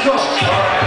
行きましょう